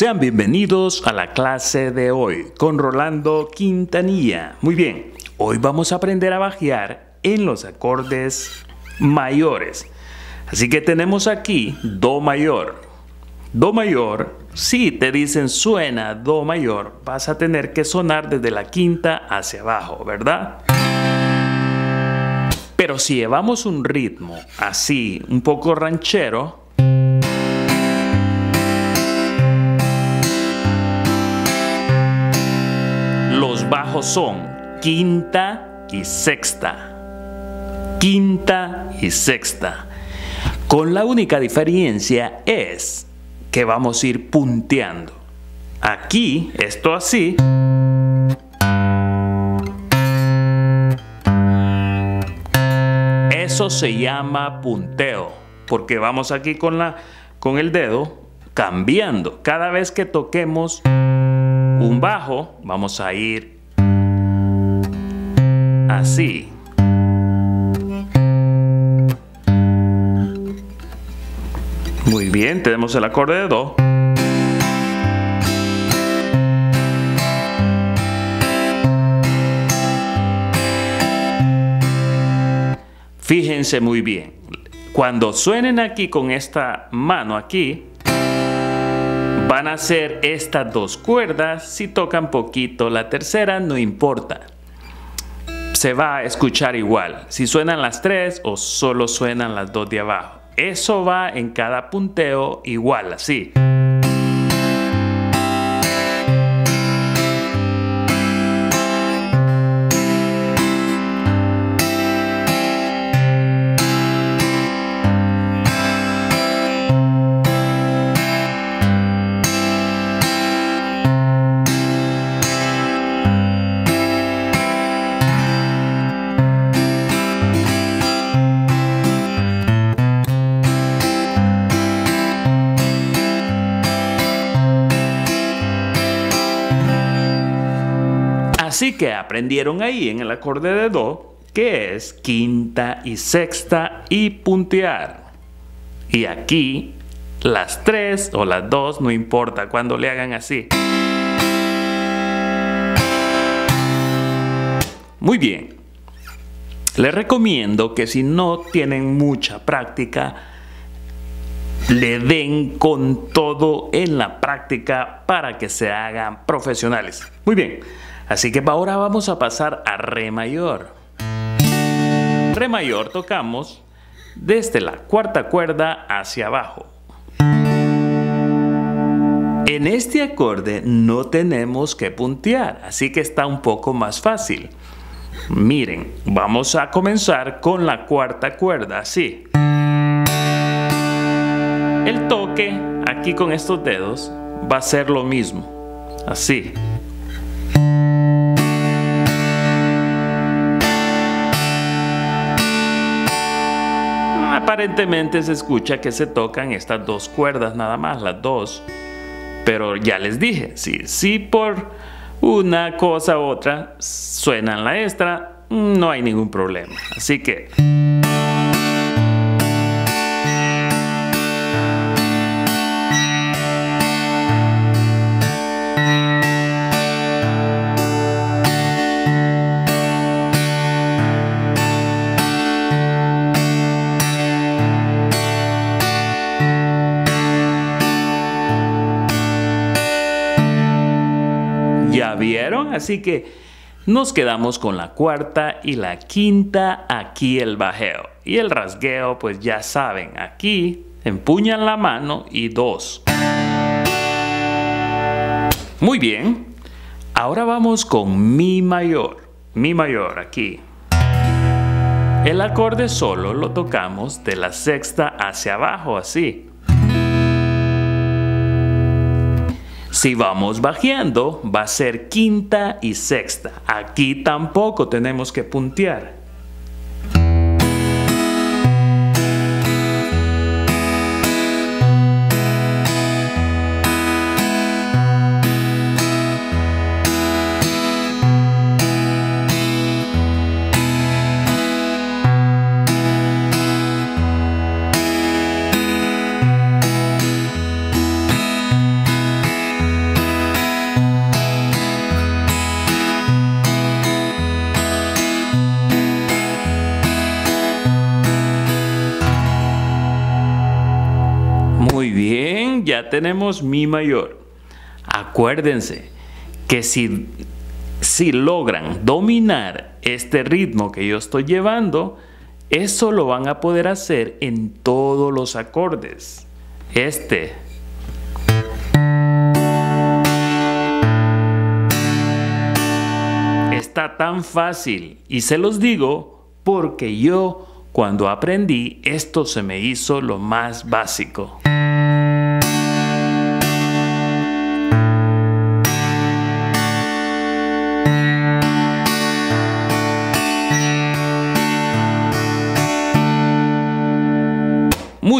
Sean bienvenidos a la clase de hoy con Rolando Quintanilla. Muy bien, hoy vamos a aprender a bajear en los acordes mayores. Así que tenemos aquí Do mayor. Do mayor, si te dicen suena Do mayor, vas a tener que sonar desde la quinta hacia abajo, ¿verdad? Pero si llevamos un ritmo así, un poco ranchero, bajos son quinta y sexta. Quinta y sexta. Con la única diferencia es que vamos a ir punteando. Aquí, esto así. Eso se llama punteo, porque vamos aquí con, la, con el dedo cambiando. Cada vez que toquemos un bajo, vamos a ir así. Muy bien, tenemos el acorde de Do. Fíjense muy bien. Cuando suenen aquí con esta mano aquí, van a ser estas dos cuerdas. Si tocan poquito la tercera, no importa. Se va a escuchar igual. Si suenan las tres o solo suenan las dos de abajo. Eso va en cada punteo igual, así. Que aprendieron ahí en el acorde de Do que es quinta y sexta y puntear. Y aquí las tres o las dos, no importa cuando le hagan así. Muy bien. Les recomiendo que si no tienen mucha práctica, le den con todo en la práctica para que se hagan profesionales. Muy bien. Así que ahora vamos a pasar a Re mayor. Re mayor tocamos desde la cuarta cuerda hacia abajo. En este acorde no tenemos que puntear, así que está un poco más fácil. Miren, vamos a comenzar con la cuarta cuerda, así. El toque aquí con estos dedos va a ser lo mismo, así. Aparentemente se escucha que se tocan estas dos cuerdas nada más, las dos. Pero ya les dije, si, si por una cosa u otra suenan la extra, no hay ningún problema. Así que... Así que nos quedamos con la cuarta y la quinta, aquí el bajeo. Y el rasgueo, pues ya saben, aquí empuñan la mano y dos. Muy bien, ahora vamos con mi mayor. Mi mayor aquí. El acorde solo lo tocamos de la sexta hacia abajo, así. Si vamos bajando, va a ser quinta y sexta. Aquí tampoco tenemos que puntear. Tenemos mi mayor. Acuérdense que si, si logran dominar este ritmo que yo estoy llevando, eso lo van a poder hacer en todos los acordes. Este. Está tan fácil y se los digo porque yo cuando aprendí esto se me hizo lo más básico.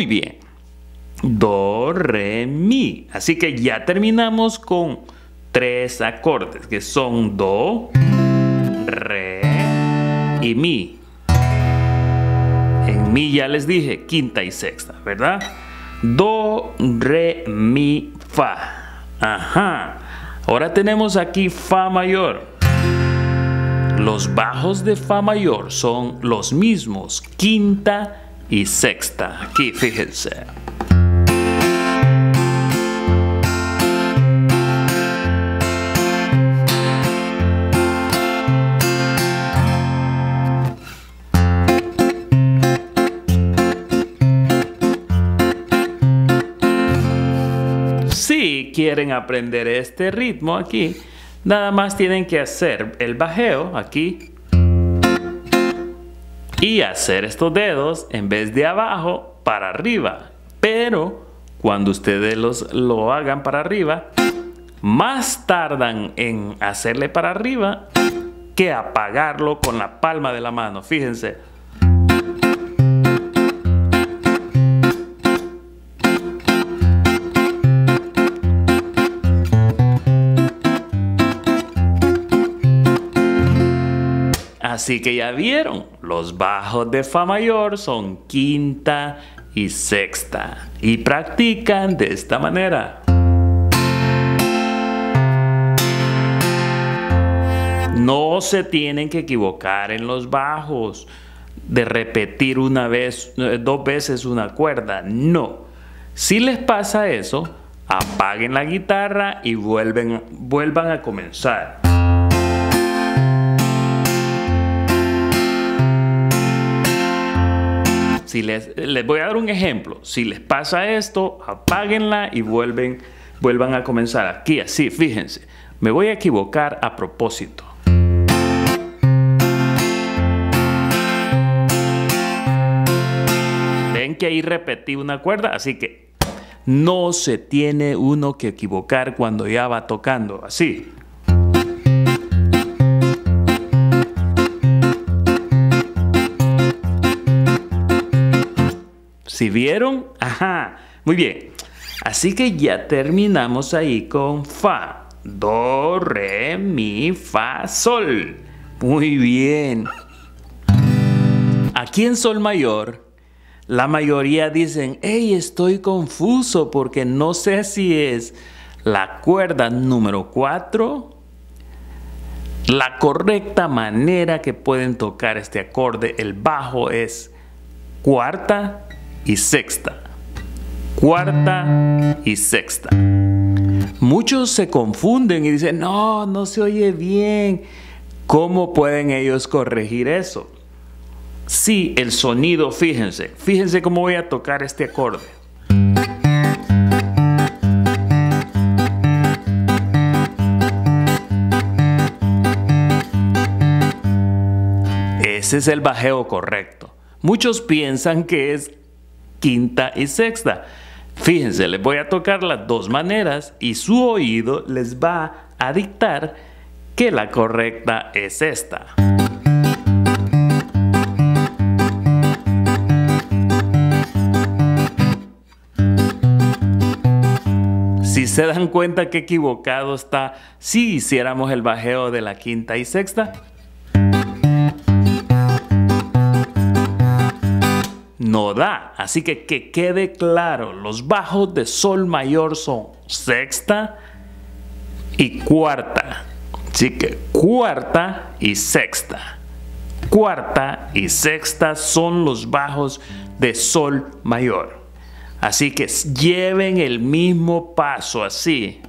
Muy bien. Do, re, mi. Así que ya terminamos con tres acordes que son do, re y mi. En mi ya les dije quinta y sexta, ¿verdad? Do, re, mi, fa. Ajá. Ahora tenemos aquí fa mayor. Los bajos de fa mayor son los mismos, quinta y sexta. Aquí, fíjense. Si quieren aprender este ritmo aquí, nada más tienen que hacer el bajeo aquí y hacer estos dedos en vez de abajo para arriba. Pero cuando ustedes los, lo hagan para arriba, más tardan en hacerle para arriba que apagarlo con la palma de la mano. Fíjense. Así que ya vieron, los bajos de Fa mayor son quinta y sexta y practican de esta manera. No se tienen que equivocar en los bajos de repetir una vez, eh, dos veces una cuerda. No. Si les pasa eso, apaguen la guitarra y vuelven, vuelvan a comenzar. Si les, les voy a dar un ejemplo. Si les pasa esto, apáguenla y vuelven, vuelvan a comenzar aquí, así, fíjense. Me voy a equivocar a propósito. Ven que ahí repetí una cuerda, así que no se tiene uno que equivocar cuando ya va tocando, así. ¿Si vieron? Ajá. Muy bien. Así que ya terminamos ahí con Fa. Do, Re, Mi, Fa, Sol. Muy bien. Aquí en Sol mayor, la mayoría dicen, hey, estoy confuso porque no sé si es la cuerda número 4, la correcta manera que pueden tocar este acorde, el bajo es cuarta, y sexta. Cuarta y sexta. Muchos se confunden y dicen, no, no se oye bien. ¿Cómo pueden ellos corregir eso? Sí, el sonido, fíjense, fíjense cómo voy a tocar este acorde. Ese es el bajeo correcto. Muchos piensan que es quinta y sexta. Fíjense, les voy a tocar las dos maneras y su oído les va a dictar que la correcta es esta. Si se dan cuenta que equivocado está si hiciéramos el bajeo de la quinta y sexta, no da. Así que que quede claro, los bajos de sol mayor son sexta y cuarta. Así que cuarta y sexta. Cuarta y sexta son los bajos de sol mayor. Así que lleven el mismo paso así.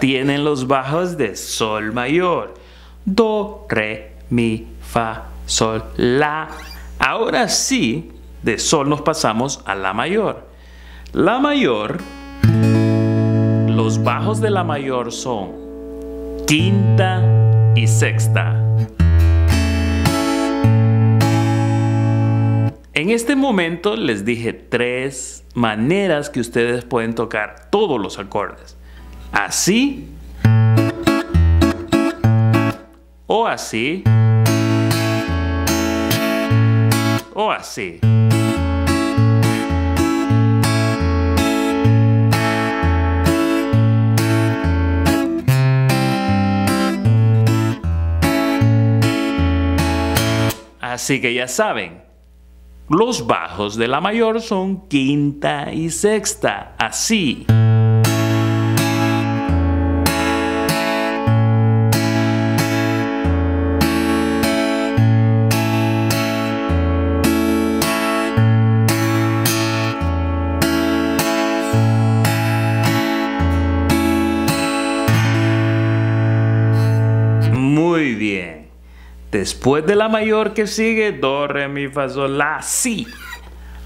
Tienen los bajos de sol mayor. Do, re, mi, fa, sol, la. Ahora sí, de sol nos pasamos a la mayor. La mayor, los bajos de la mayor son quinta y sexta. En este momento les dije tres maneras que ustedes pueden tocar todos los acordes. Así o así o así. Así que ya saben, los bajos de la mayor son quinta y sexta, así. Después de la mayor que sigue, do, re, mi, fa, sol, la, si.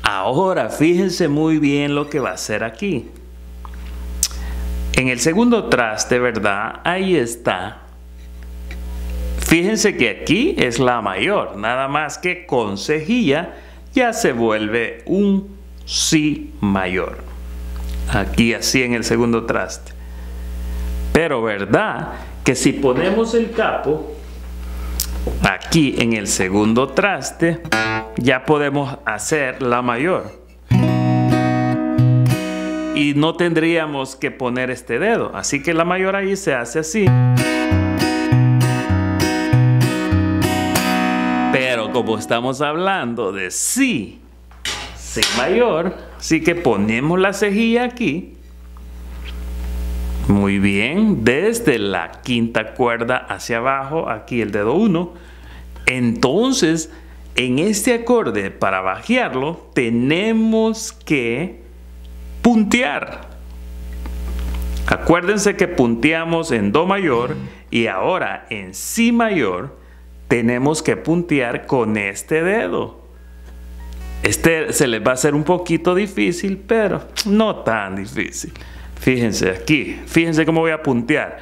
Ahora fíjense muy bien lo que va a hacer aquí. En el segundo traste, ¿verdad? Ahí está. Fíjense que aquí es la mayor, nada más que con cejilla ya se vuelve un si mayor. Aquí así en el segundo traste. Pero ¿verdad? Que si ponemos el capo, Aquí en el segundo traste ya podemos hacer la mayor. Y no tendríamos que poner este dedo. Así que la mayor ahí se hace así. Pero como estamos hablando de si, si mayor, así que ponemos la cejilla aquí. Muy bien, desde la quinta cuerda hacia abajo, aquí el dedo 1. Entonces, en este acorde, para bajearlo, tenemos que puntear. Acuérdense que punteamos en Do mayor y ahora en Si mayor tenemos que puntear con este dedo. Este se les va a hacer un poquito difícil, pero no tan difícil. Fíjense aquí, fíjense cómo voy a puntear.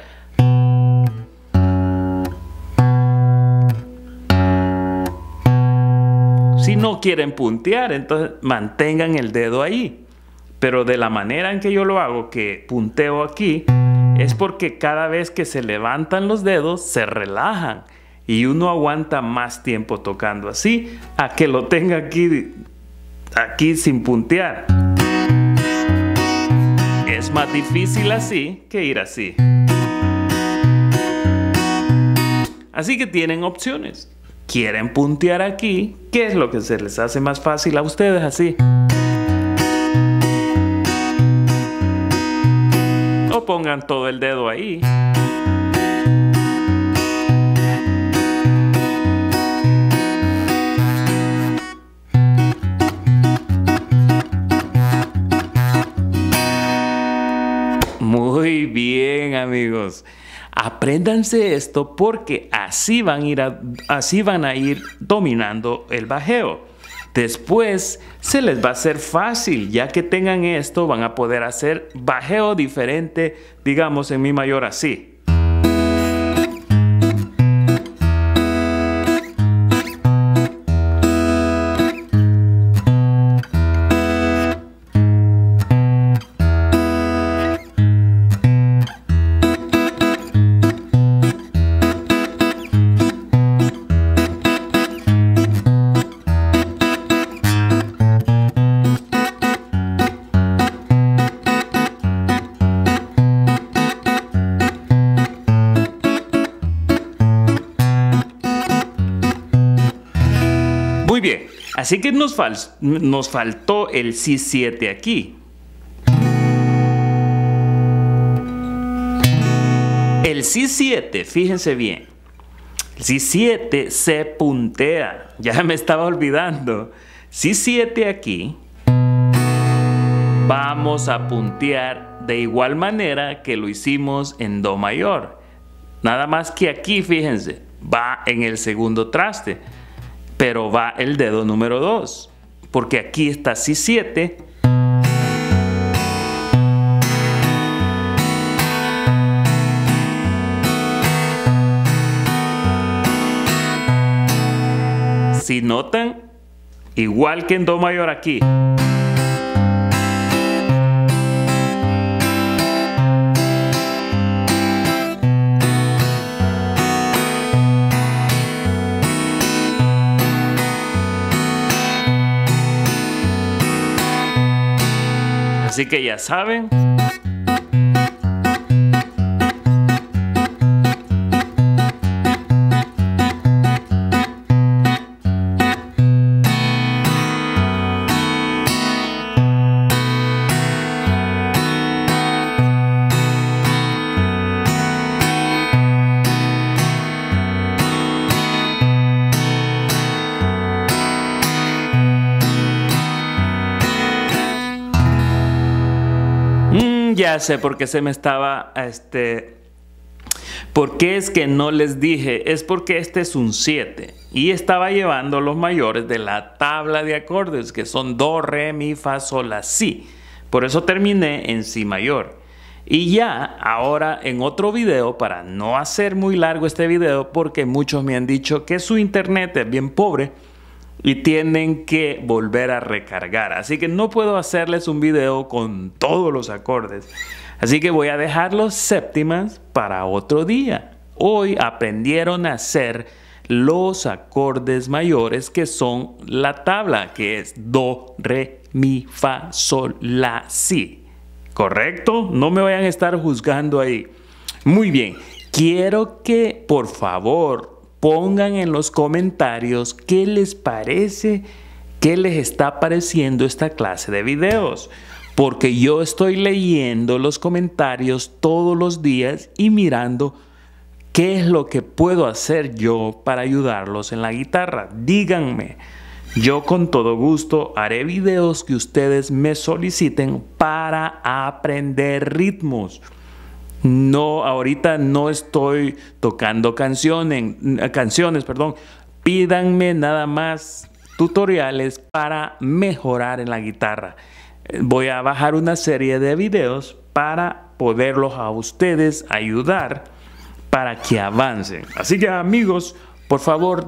Si no quieren puntear, entonces mantengan el dedo ahí. Pero de la manera en que yo lo hago, que punteo aquí, es porque cada vez que se levantan los dedos, se relajan. Y uno aguanta más tiempo tocando así, a que lo tenga aquí, aquí sin puntear es más difícil así que ir así. Así que tienen opciones. ¿Quieren puntear aquí? ¿Qué es lo que se les hace más fácil a ustedes así? O pongan todo el dedo ahí. Apréndanse esto porque así van, a ir dominando el bajeo. Después se les va a hacer fácil, ya que tengan esto, van a poder hacer bajeo diferente, digamos en mi mayor así. Así que nos, nos faltó el Si7 aquí. El Si7, fíjense bien. El Si7 se puntea. Ya me estaba olvidando. Si7 aquí. Vamos a puntear de igual manera que lo hicimos en Do mayor. Nada más que aquí, fíjense, va en el segundo traste pero va el dedo número 2, porque aquí está Si 7. Si notan, igual que en Do mayor aquí. Así que ya saben. Sé por qué se me estaba, este, ¿por qué es que no les dije? Es porque este es un 7 y estaba llevando los mayores de la tabla de acordes que son do, re, mi, fa, sol, la, si. Por eso terminé en si mayor. Y ya ahora en otro video, para no hacer muy largo este video, porque muchos me han dicho que su internet es bien pobre, y tienen que volver a recargar. Así que no puedo hacerles un video con todos los acordes. Así que voy a dejar los séptimas para otro día. Hoy aprendieron a hacer los acordes mayores que son la tabla, que es do, re, mi, fa, sol, la, si. ¿Correcto? No me vayan a estar juzgando ahí. Muy bien. Quiero que por favor pongan en los comentarios qué les parece, qué les está pareciendo esta clase de videos. Porque yo estoy leyendo los comentarios todos los días y mirando qué es lo que puedo hacer yo para ayudarlos en la guitarra. Díganme. Yo con todo gusto haré videos que ustedes me soliciten para aprender ritmos. No, ahorita no estoy tocando canciones, canciones, perdón. Pídanme nada más tutoriales para mejorar en la guitarra. Voy a bajar una serie de videos para poderlos a ustedes ayudar para que avancen. Así que amigos, por favor,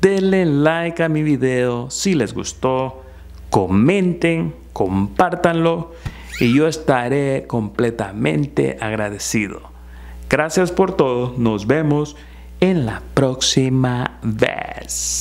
denle like a mi video si les gustó, comenten, compártanlo y yo estaré completamente agradecido. Gracias por todo, nos vemos en la próxima vez.